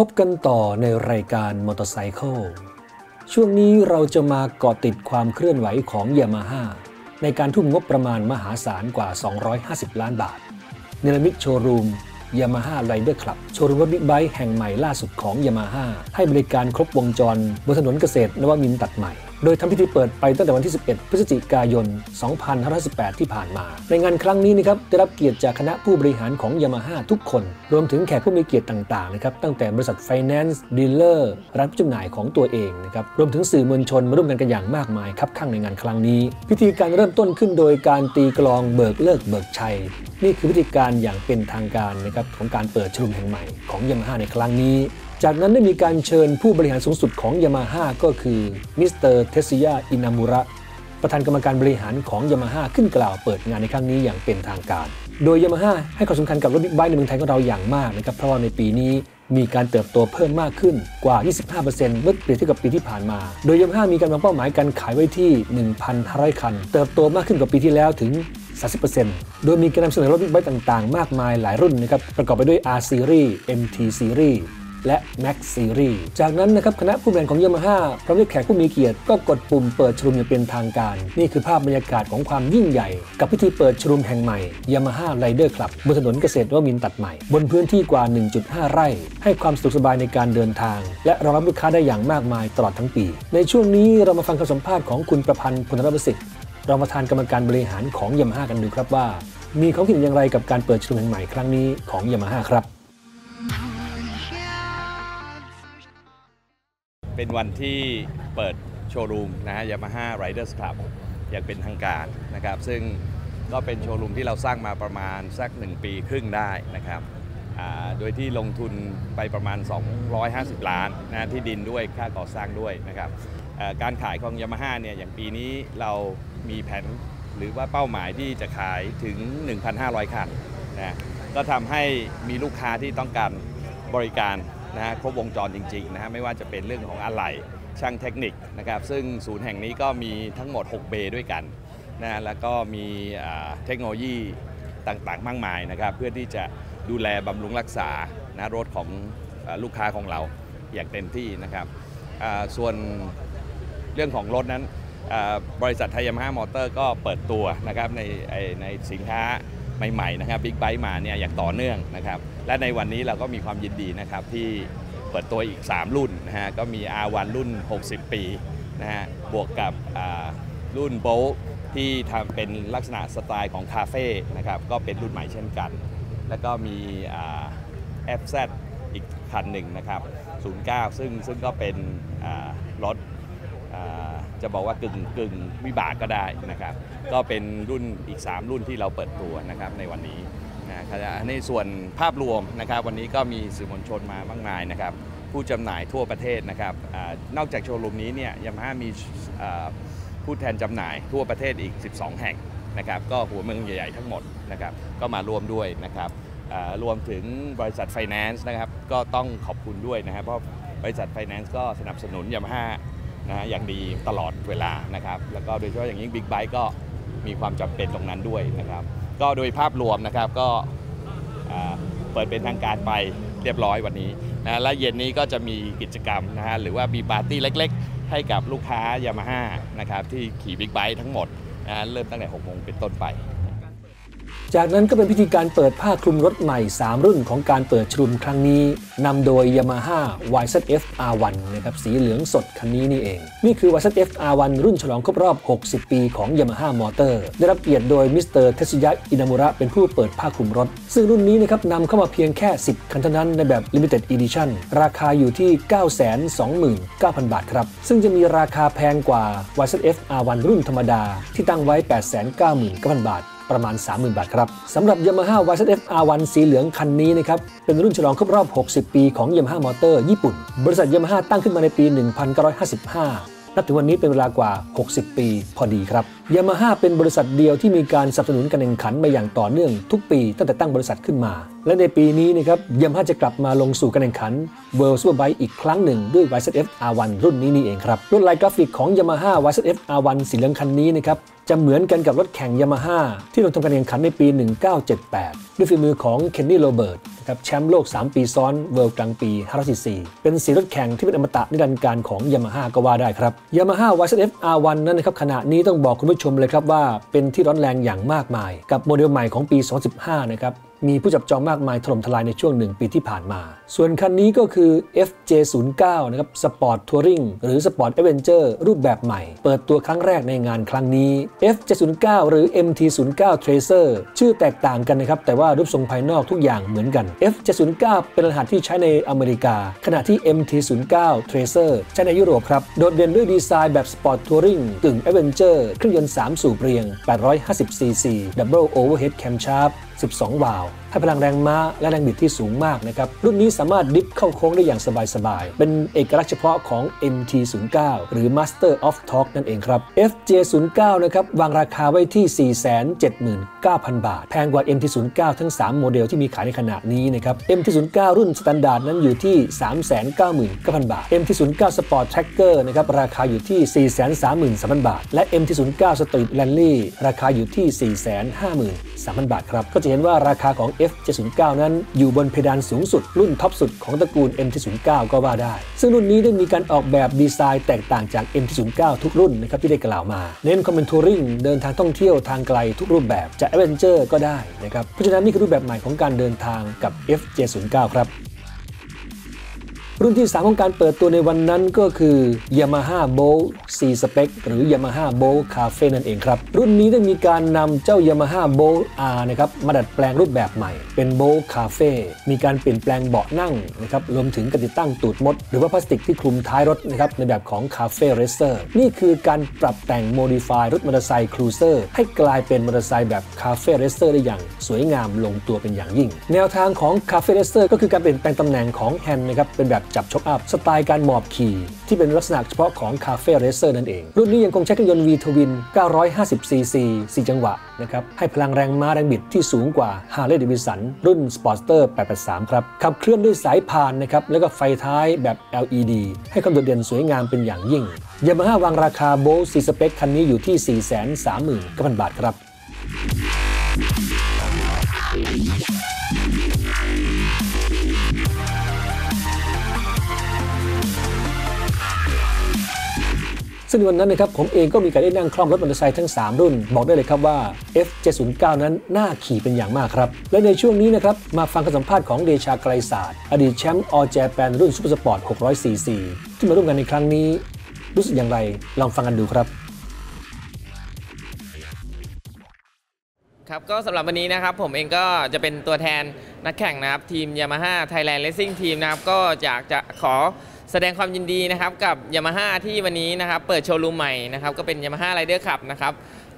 พบกันต่อในรายการมอเตอร์ไซค์ช่วงนี้เราจะมาเกาะติดความเคลื่อนไหวของยามาฮ่าในการทุ่มงบประมาณมหาศาลกว่า 250 ล้านบาท เนรมิตโชว์รูม Yamaha Riders' Club โชว์รูมรถบิ๊กไบค์แห่งใหม่ล่าสุดของยามาฮ่าให้บริการครบวงจรบนถนนเกษตรนวมินทร์ตัดใหม่ โดยทำพิธีเปิดไปตั้งแต่วันที่ 11 พฤศจิกายน 2518 ที่ผ่านมา ในงานครั้งนี้นะครับได้รับเกียรติจากคณะผู้บริหารของยามาฮ่าทุกคน รวมถึงแขกผู้มีเกียรติต่างๆนะครับตั้งแต่บริษัทไฟแนนซ์ dealer ร้านจำหน่ายของตัวเองนะครับรวมถึงสื่อมวลชนมาร่วมกันกันอย่างมากมายครับข้างในงานครั้งนี้ พิธีการเริ่มต้นขึ้นโดยการตีกลองเบิกฤกษ์เบิกชัย นี่คือพิธีการอย่างเป็นทางการนะครับของการเปิดโชว์รูมแห่งใหม่ของยามาฮ่าในครั้งนี้ จากนั้นได้มีการเชิญผู้บริหารสูงสุดของยามาฮ่าก็คือมิสเตอร์เทสซิยาอินามุระประธานกรรมการบริหารของยามาฮ่าขึ้นกล่าวเปิดงานในครั้งนี้อย่างเป็นทางการ โดยยามาฮ่าให้ความสำคัญกับรถบิ๊กไบค์ในเมืองไทยของเราอย่างมากนะครับเพราะว่าในปีนี้มีการเติบโตเพิ่มมากขึ้นกว่า 25%เมื่อเปรียบเทียบกับปีที่ผ่านมา โดยยามาฮ่ามีการวางเป้าหมายการขายไว้ที่ 1,500 คัน เติบโตมากขึ้นกว่าปีที่แล้วถึง 30%โดยมีการนำเสนอรถบิ๊กไบค์ต่างๆ มากมายหลายรุ่นนะครับประกอบไปด้วย R Series MT Series และ Max Series จากนั้นนะครับคณะผู้บริหารของยามาฮ่าพร้อมด้วยแขกผู้มีเกียรติก็กดปุ่มเปิดโชว์รูมอย่างเป็นทางการ นี่คือภาพบรรยากาศของความยิ่งใหญ่ กับพิธีเปิดโชว์รูมแห่งใหม่ Yamaha Riders' Club บนถนนเกษตรนวมินทร์ตัดใหม่ บนพื้นที่กว่า 1.5 ไร่ ให้ความสะดวกสบายในการเดินทาง และรองรับลูกค้าได้อย่างมากมายตลอดทั้งปี ในช่วงนี้เรามาฟังคำสัมภาษณ์ของคุณประพันธ์พลธนะวสิทธิ์รองประธานกรรมการบริหารของยามาฮ่ากันดูครับว่า มีความคิดอย่างไรกับการเปิดโชมรมแห่งใหม่ครั้งนี้ของยามาฮ่าครับ เป็นวันที่เปิดโชว์รูมนะฮะ Yamaha Riders' Club อย่างเป็นทางการนะครับ ซึ่งก็เป็นโชว์รูมที่เราสร้างมาประมาณสัก 1 ปีครึ่งได้นะครับโดยที่ลงทุนไปประมาณ 250 ล้านนะที่ดินด้วยค่าก่อสร้างด้วยนะครับการขายของยามาฮ่าเนี่ยอย่างปีนี้เรามีแผนหรือว่าเป้าหมายที่จะขายถึง 1,500 คันนะก็ทำให้มีลูกค้าที่ต้องการบริการ นะฮะครบวงจรจริงๆนะฮะไม่ว่าจะเป็นเรื่องของอะไหล่ช่างเทคนิคนะครับซึ่งศูนย์แห่งนี้ก็มีทั้งหมด 6 เบด้วยกันนะแล้วก็มีเทคโนโลยีต่างๆ มากมายนะครับ เพื่อที่จะดูแลบำรุงรักษานะรถของลูกค้าของเราอย่างเต็มที่นะครับส่วนเรื่องของรถนั้นบริษัทไทยยามาฮ่ามอเตอร์ก็เปิดตัวนะครับในในสินค้า ใหม่ๆนะครับบิ๊กไบค์มาเนี่ยอย่างต่อเนื่องนะครับและในวันนี้เราก็มีความยินดีนะครับที่เปิดตัวอีก 3 รุ่นนะฮะก็มี R1 รุ่น 60 ปีนะฮะบวกกับรุ่นโบลที่ทำเป็นลักษณะสไตล์ของคาเฟ่นะครับก็เป็นรุ่นใหม่เช่นกัน แล้วก็มี FZ อีกคันหนึ่งนะครับ 09 ซึ่งซึ่งก็เป็นรถจะบอกว่ากึ่งกึ่งวิบากก็ได้นะครับ ก็เป็นรุ่นอีก 3 รุ่นที่เราเปิดตัวนะครับในวันนี้นะครับในส่วนภาพรวมนะครับ วันนี้ก็มีสื่อมวลชนมามากมายนะครับ ผู้จำหน่ายทั่วประเทศนะครับอนอกจากโชว์รูมนี้เนี่ยยามาฮ่ามีผู้แทนจำหน่ายทั่วประเทศอีก 12 แห่งนะครับ ก็หัวเมืองใหญ่ๆทั้งหมดนะครับ ก็มาร่วมด้วยนะครับรวมถึงบริษัทไฟแนนซ์นะครับ ก็ต้องขอบคุณด้วยนะครับ เพราะบริษัทไฟแนนซ์ก็สนับสนุนยามาฮ่า นะอย่างดีตลอดเวลานะครับ แล้วก็โดยเฉพาะอย่างยิ่งบิ๊กไบค์ก็มีความจำเป็นตรงนั้นด้วยนะครับ ก็โดยภาพรวมนะครับก็เปิดเป็นทางการไปเรียบร้อยวันนี้นะและเย็นนี้ก็จะมีกิจกรรมนะฮะหรือว่ามีปาร์ตี้เล็กๆ ให้กับลูกค้ายามาฮ่านะครับที่ขี่บิ๊กไบค์ทั้งหมดนะเริ่มตั้งแต่6โมงเป็นต้นไป จากนั้นก็เป็นพิธีการเปิดผ้าคลุมรถใหม่ 3 รุ่นของการเปิดโชว์รูมครั้งนี้นำโดย Yamaha YZF R1 นะครับสีเหลืองสดคันนี้นี่เอง นี่คือ YZF R1 รุ่นฉลองครบรอบ 60 ปีของ Yamaha Motor ได้รับเกียรติโดยมิสเตอร์เทสยะอินามุระเป็นผู้เปิดผ้าคลุมรถ ซึ่งรุ่นนี้นะครับนำเข้ามาเพียงแค่ 10 คันเท่านั้นในแบบ Limited Edition ราคาอยู่ที่ 929,000 บาทครับ ซึ่งจะมีราคาแพงกว่า YZF R1 รุ่นธรรมดาที่ตั้งไว้ 899,000 บาท ประมาณ 30,000 บาทครับสำหรับ Yamaha YZF R1 สีเหลืองคันนี้นะครับเป็นรุ่นฉลองครบรอบ 60 ปีของ Yamaha Motor ญี่ปุ่น บริษัท Yamaha ตั้งขึ้นมาในปี 1955 นับถึงวันนี้เป็นเวลากว่า 60 ปีพอดีครับยามาฮ่าเป็นบริษัทเดียวที่มีการสนับสนุนการแข่งขันมาอย่างต่อเนื่องทุกปีตั้งแต่ตั้งบริษัทขึ้นมา และในปีนี้นะครับยามาฮ่าจะกลับมาลงสู่การแข่งขัน World Superbike อีกครั้งหนึ่งด้วย YZF R1 รุ่นนี้นี่เองครับรุ่นลายกราฟิกของ Yamaha YZF R1 สีเหลืองคันนี้นะครับจะเหมือนกันกับรถแข่งยามาฮ่าที่ลงทำการแข่งขันในปี 1978 ด้วยฝีมือของเคนนี่โรเบิร์ตครับแชมป์โลก 3 ปีซ้อน World Grand Prix 544เป็นสีรถแข่งที่เป็นอมตะนิรันดร์การของยามาฮ่าก็ว่าได้ครับยามาฮ่า YZF R1 นั้นนะครับขณะนี้ต้องบอกคุณผู้ชมเลยครับว่าเป็นที่ร้อนแรงอย่างมากมาย กับโมเดลใหม่ของปี 2015 นะครับ มีผู้จับจองมากมายถล่มทลายในช่วงหนึ่งปีที่ผ่านมา ส่วนคันนี้ก็คือ FJ09 นะครับ Sport Touring หรือ Sport Adventure รูปแบบใหม่ เปิดตัวครั้งแรกในงานครั้งนี้ FJ09 หรือ MT09 Tracer ชื่อแตกต่างกันนะครับ แต่ว่ารูปทรงภายนอกทุกอย่างเหมือนกัน FJ09 เป็นรหัสที่ใช้ในอเมริกา ขณะที่ MT09 Tracer ใช้ในยุโรปครับ โดดเด่นด้วยดีไซน์แบบ Sport Touring กึ่ง Adventure เครื่องยนต์ 3 สูบเรียง 850cc Double Overhead Camshaft 12 วาล์ว ให้พลังแรงม้าและแรงบิดที่สูงมากนะครับ รุ่นนี้สามารถดิฟเข้าโค้งได้อย่างสบายๆ เป็นเอกลักษณ์เฉพาะของ MT09 หรือ Master of Torque นั่นเองครับ FJ09 นะครับวางราคาไว้ที่ 479,000 บาท แพงกว่า MT09 ทั้ง 3 โมเดลที่มีขายในขณะนี้นะครับ MT09 รุ่น standard นั้นอยู่ที่ 399,000 บาท MT09 Sport Tracker นะครับราคาอยู่ที่ 433,000 บาท และ MT09 Street Rally ราคาอยู่ที่ 453,000 บาทครับก็จะเห็นว่าราคาของ FJ09 นั้นอยู่บนเพดานสูงสุด รุ่นท็อปสุดของตระกูล MT09 ก็ว่าได้ ซึ่งรุ่นนี้ได้มีการออกแบบดีไซน์แตกต่างจาก MT09 ทุกรุ่นนะครับที่ได้กล่าวมา เน้นคอมเมน touring เดินทางท่องเที่ยวทางไกลทุกรูปแบบจะแอนเวนเจอร์ก็ได้นะครับเพราะฉะนั้นนี่คือรูปแบบใหม่ของการเดินทางกับ FJ09 ครับ รุ่นที่ 3 ของการเปิดตัวในวันนั้นก็คือ Yamaha Bolt C Spec หรือ Yamaha Bolt Cafe นั่นเองครับ รุ่นนี้ได้มีการนำเจ้า Yamaha Bolt R นะครับมาดัดแปลงรูปแบบใหม่ เป็น Bolt Cafe มีการเปลี่ยนแปลงเบาะนั่งนะครับรวมถึงการติดตั้งตูดมด หรือว่าพลาสติกที่คลุมท้ายรถนะครับในแบบของ Cafe Racer นี่คือการปรับแต่ง modify รถมอเตอร์ไซค์ cruiser ให้กลายเป็นมอเตอร์ไซค์แบบ Cafe Racer ได้อย่างสวยงามลงตัวเป็นอย่างยิ่ง แนวทางของ Cafe Racer ก็คือการเปลี่ยนแปลงตำแหน่งของแฮนด์นะครับเป็นแบบจับโช้คอัพสไตล์การหมอบขี่ ที่เป็นลักษณะเฉพาะของ Cafe Racer นั่นเอง รุ่นนี้ยังคงใช้เครื่องยนต์ V Twin 950 cc 4 จังหวะนะครับให้พลังแรงม้าแรงบิดที่สูงกว่า Harley Davidson รุ่น Sportster 883 ครับ ขับเคลื่อนด้วยสายพานนะครับแล้วก็ไฟท้ายแบบ LED ให้ความโดดเด่นสวยงามเป็นอย่างยิ่งยามาฮ่าวางราคาโบลซีสเปคคันนี้อยู่ที่ 439,000 บาทครับ ซึ่งในวันนั้นนะครับผมเองก็มีการได้นั่งคร่อมรถมอเตอร์ไซค์ทั้ง 3 รุ่น บอกได้เลยครับว่า FJ09 นั้นน่าขี่เป็นอย่างมากครับ และในช่วงนี้นะครับมาฟังคำสัมภาษณ์ของเดชาไกรศาสตร์อดีตแชมป์ All Japan รุ่น Supersport 600cc ที่มาร่วมกันในครั้งนี้ รู้สึกอย่างไรลองฟังกันดูครับครับก็สำหรับวันนี้นะครับผมเองก็จะเป็นตัวแทนนักแข่งนะครับ ทีม Yamaha Thailand Racing Team นะครับ ก็อยากจะขอ แสดงความยินดีนะครับกับ Yamaha ที่วันนี้นะครับเปิดโชว์รูมใหม่นะครับก็เป็น Yamaha Rider Cup นะครับ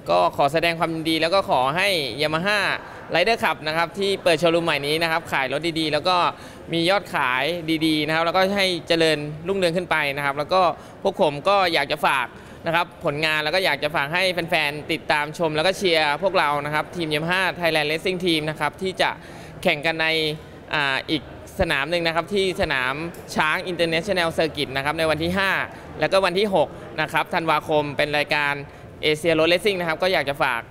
ก็ขอแสดงความยินดีแล้วก็ขอให้ Yamaha Rider Cup นะครับที่เปิดโชว์รูมใหม่นี้นะครับขายรถดีๆ แล้วก็มียอดขายดีๆนะครับแล้วก็ให้เจริญรุ่งเรืองขึ้นไปนะครับ แล้วก็พวกผมก็อยากจะฝากนะครับผลงานแล้วก็อยากจะฝากให้แฟนๆติดตามชม แล้วก็เชียร์พวกเรานะครับทีม Yamaha Thailand Racing Team นะครับที่จะแข่งกันใน อีกสนามหนึ่งนะครับที่สนามช้าง International Circuit นะครับในวันที่ 5 แล้วก็วันที่ 6 นะครับธันวาคมเป็นรายการ Asia Road Racing นะครับ ก็อยากจะฝาก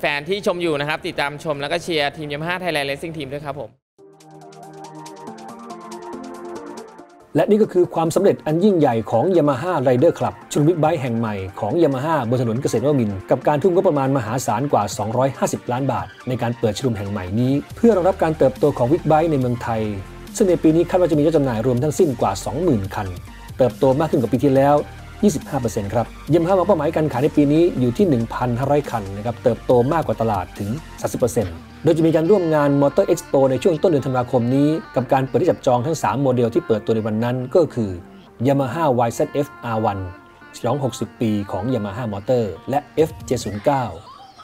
แฟน ๆ ที่ชมอยู่นะครับ ติดตามชมแล้วก็เชียร์ทีม Yamaha Thailand Racing Team ด้วยครับผม และนี่ก็คือความสำเร็จอันยิ่งใหญ่ของ Yamaha Rider Club โชว์รูมบิ๊กไบค์แห่งใหม่ของ Yamaha บนถนนเกษตรนวมินทร์ กับการทุ่มงบประมาณมหาศาลกว่า 250 ล้านบาท ในการเปิดชุมแห่งใหม่นี้ เพื่อรองรับการเติบโตของบิ๊กไบค์ในเมืองไทย ซึ่งในปีนี้คาดว่าจะมียอดจำหน่ายรวมทั้งสิ้นกว่า 20,000 คัน เติบโตมากขึ้นกว่าปีที่แล้ว 25%ครับยามาฮ่าวางเป้าหมายการขายในปีนี้อยู่ที่ 1,500 คันนะครับเติบโตมากกว่าตลาดถึง 30% โดยจะมีการร่วมงาน Motor Expo ในช่วงต้นเดือนธันวาคมนี้ กับการเปิดที่จับจองทั้ง 3 โมเดลที่เปิดตัวในวันนั้นก็คือ Yamaha YZF R1 ฉลอง 60 ปีของ Yamaha Motor และ F709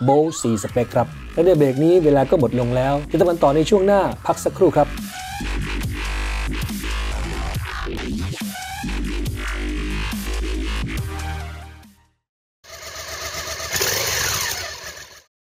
b o l 4 Spec ครับ และในเบรกนี้เวลาก็หมดลงแล้วจะตามกันต่อในช่วงหน้าพักสักครู่ครับ